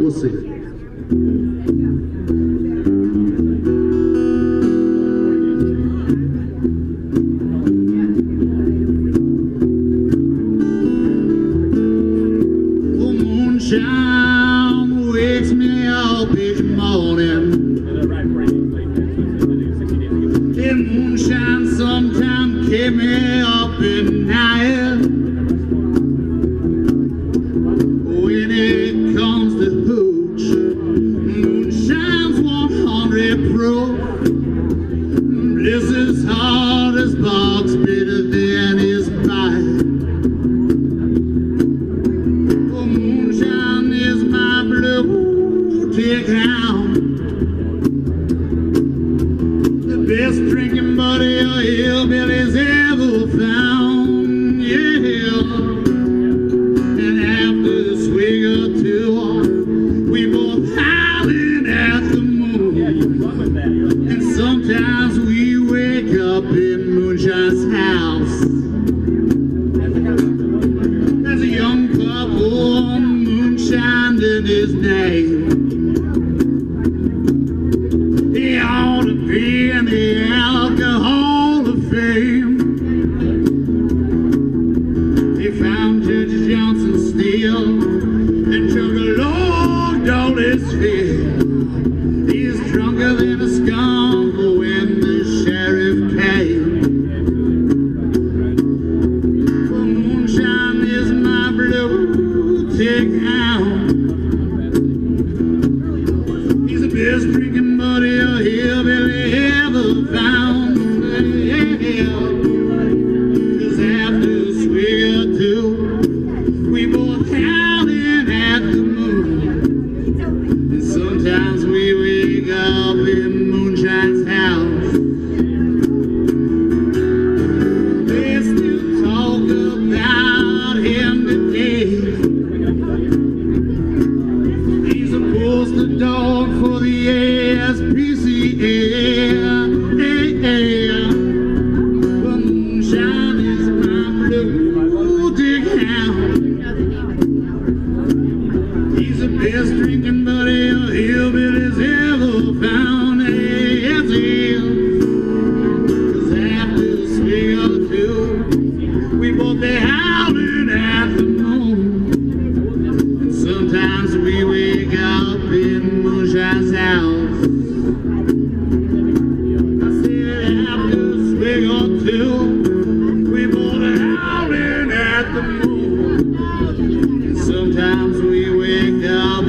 We'll see. Wakes me up each morning. Moonshine sometimes keep me 100 proof. This is hard as box, bitter than his bite. Oh, moonshine is my blue tick hound. The best drinking buddy a hillbilly's ever found. Wake up in Moonshine's house. There's a young couple, Moonshine did his name. He ought to be in the Alcohol of Fame. He found Judge Johnson still and took a load down his feet. Blue sometimes we wake up in Moonshine's house. Swig or we both howling at the moon. And sometimes we wake up